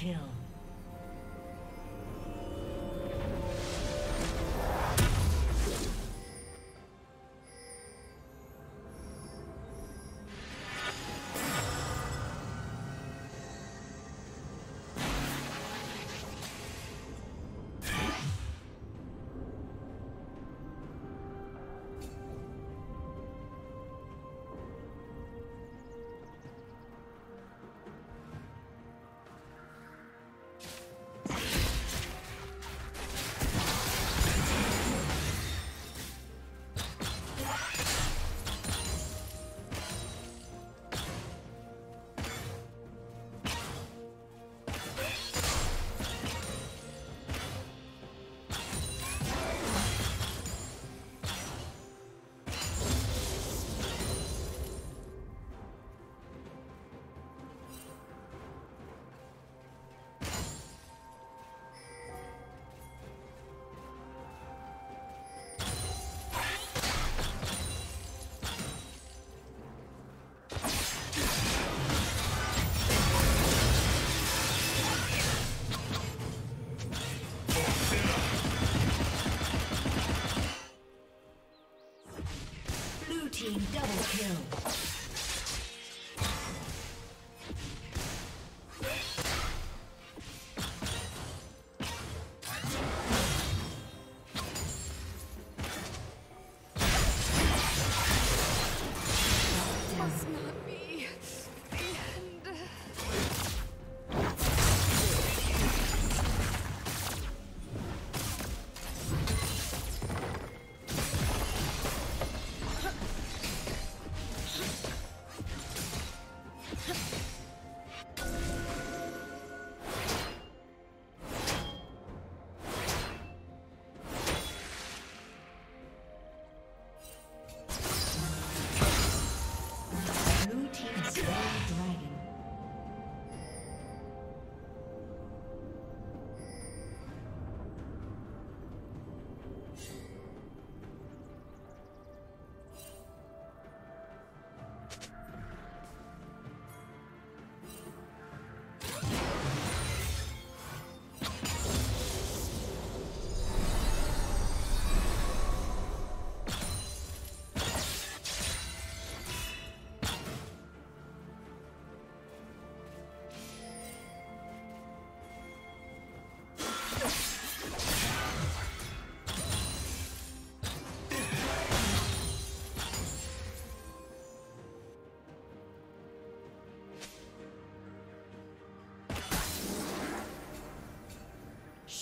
Kill.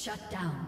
Shut down.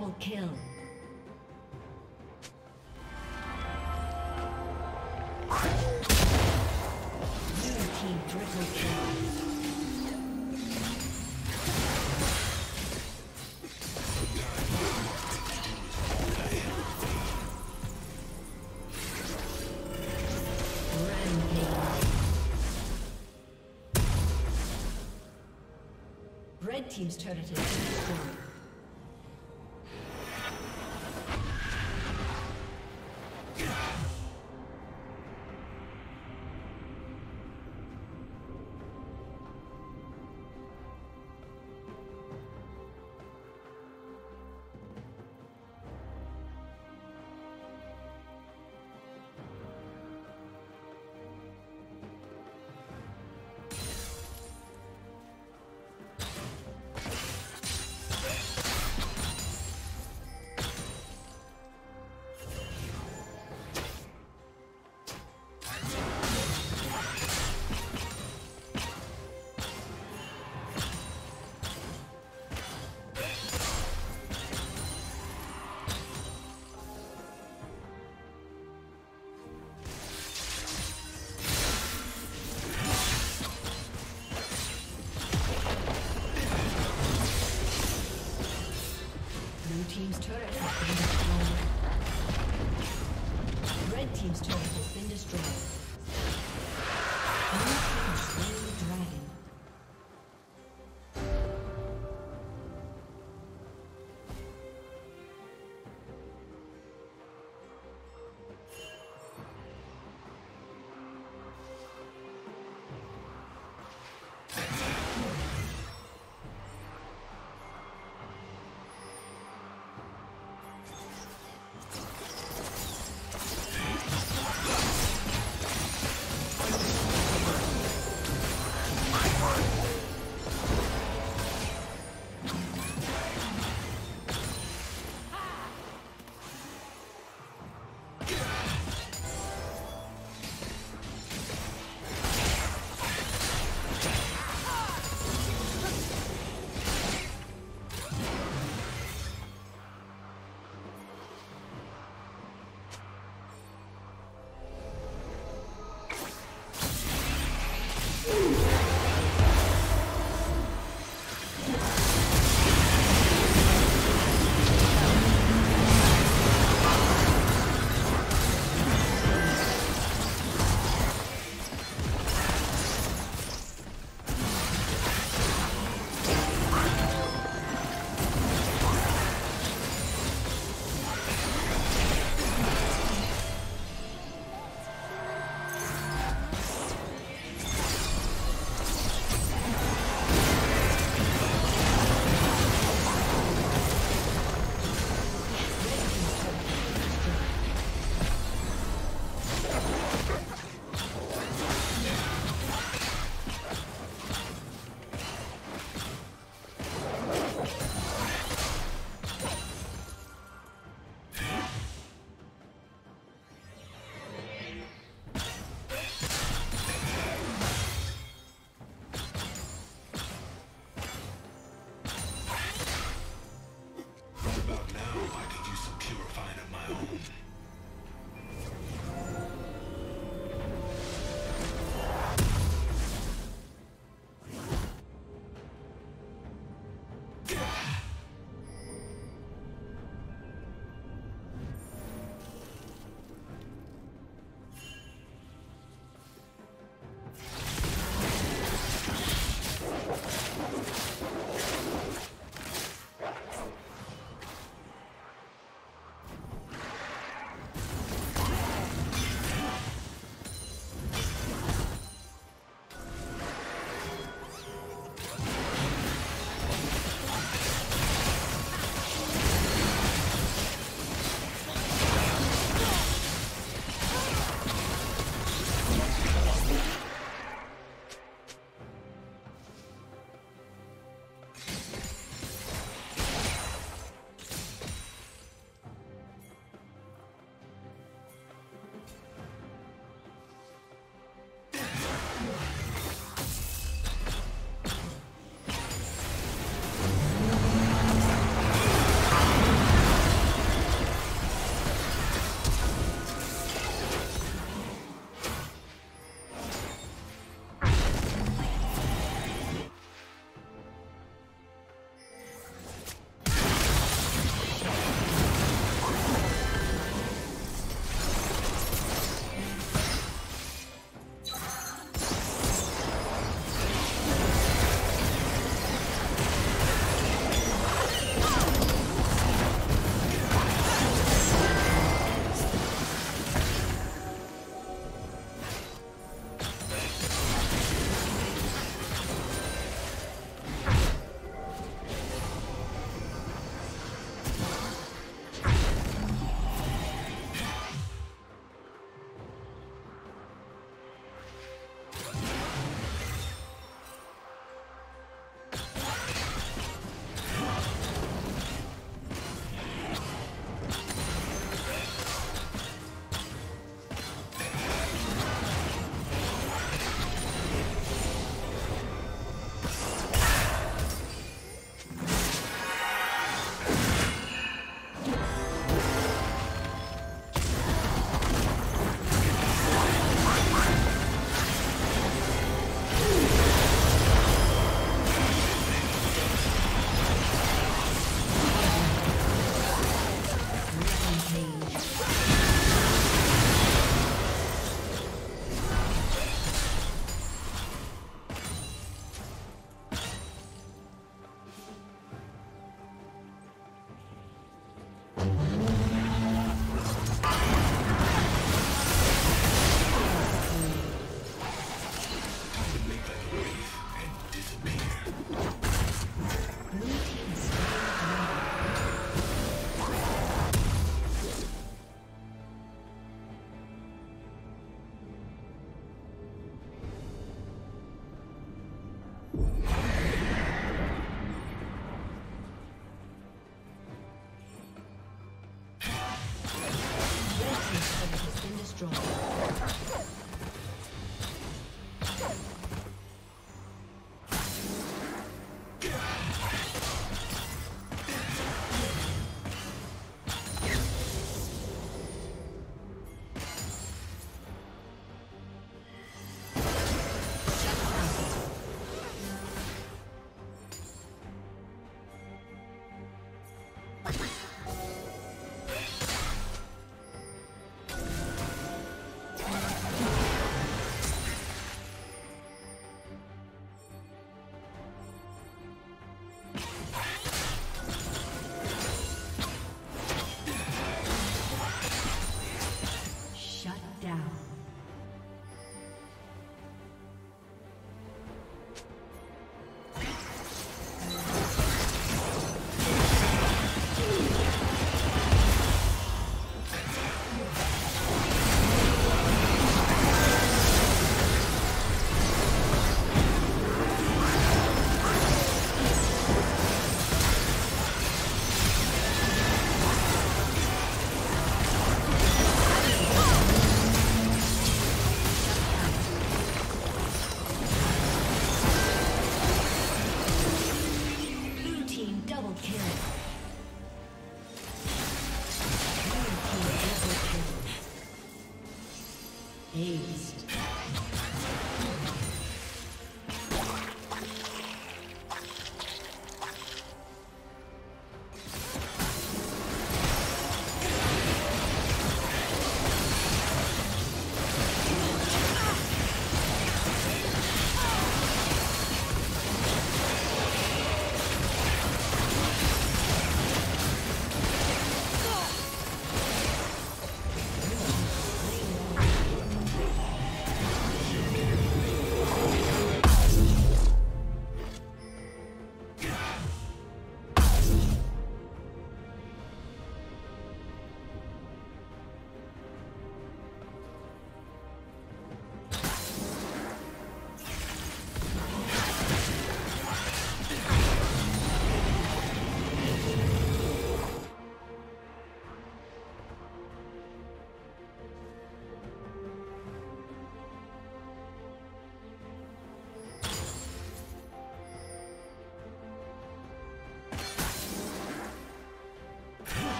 Double kill. team's turret has been destroyed.